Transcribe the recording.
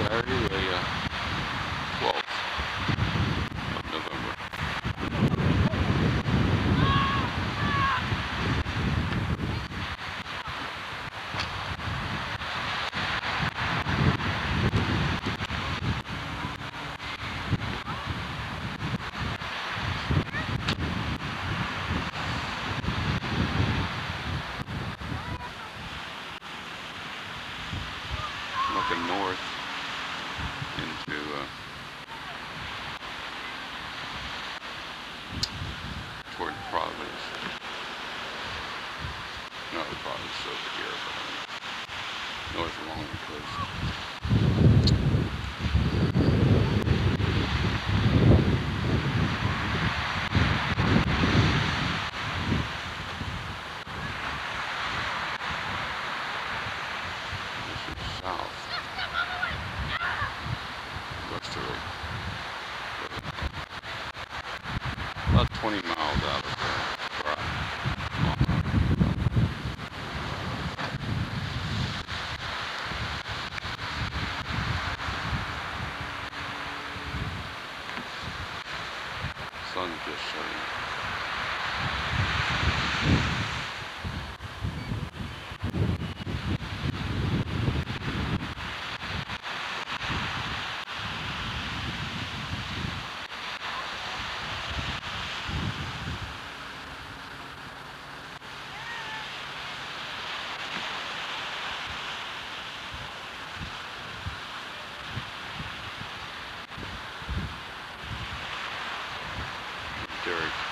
Saturday, the uh, 12th of November. Looking north toward Providence. Not Providence over here, but um, north along the coast. About 20 miles out of where I- Sun's just setting. Derek.